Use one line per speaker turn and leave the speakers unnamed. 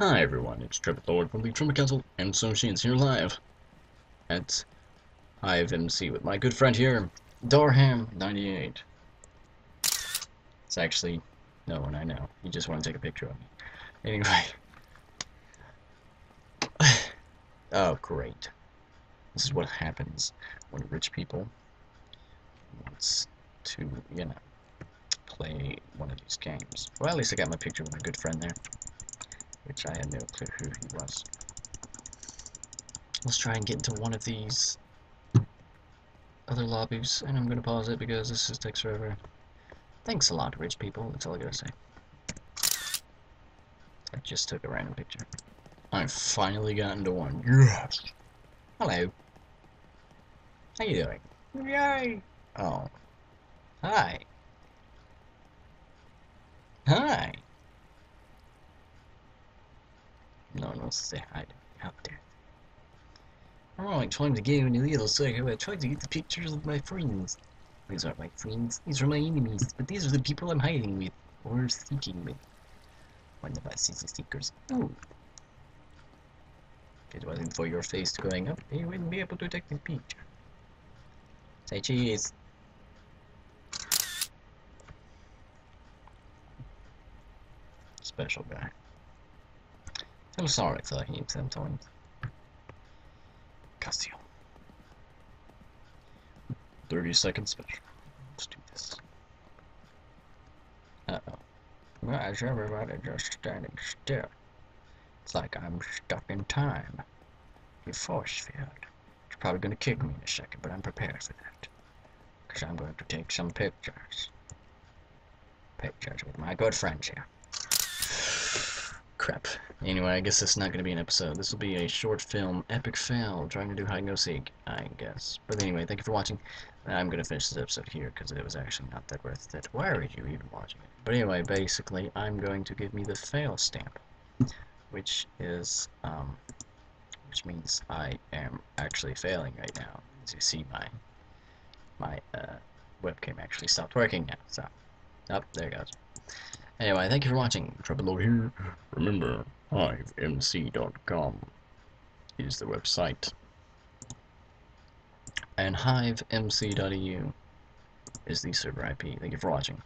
Hi everyone, it's Trevor Lord from the Trumpet Council and Associates here live at Hive MC with my good friend here, Darham98. It's actually no one I know. You just want to take a picture of me. Anyway. oh, great. This is what happens when rich people wants to, you know, play one of these games. Well, at least I got my picture with my good friend there which I had no clue who he was. Let's try and get into one of these other lobbies, and I'm going to pause it because this just takes forever. Thanks a lot, rich people, that's all I gotta say. I just took a random picture. I finally got into one. Yes! Hello. How you doing? Yay! Oh. Hi. Hi. No one wants to say hi to out there. I'm like trying to get the little circle. I tried to get the pictures of my friends. These aren't my friends. These are my enemies. But these are the people I'm hiding with. Or seeking with. One of us is the seekers. Oh. If it wasn't for your face going up, you wouldn't be able to take the picture. Say cheese. Special guy. I'm sorry for him sometimes. Casio. 30 seconds special. Let's do this. Uh-oh. Why is everybody just standing still? It's like I'm stuck in time. You force field. It's probably gonna kick me in a second, but I'm prepared for that. Because I'm going to take some pictures. Pictures with my good friends here. Crap. Anyway, I guess this is not going to be an episode. This will be a short film, epic fail, trying to do hide and go seek, I guess. But anyway, thank you for watching. I'm going to finish this episode here because it was actually not that worth it. Why are you even watching it? But anyway, basically, I'm going to give me the fail stamp, which is, um, which means I am actually failing right now. As you see, my, my, uh, webcam actually stopped working now, so, up, oh, there it goes. Anyway, thank you for watching. Trouble here. Remember, hivemc.com is the website. And hivemc.eu is the server IP. Thank you for watching.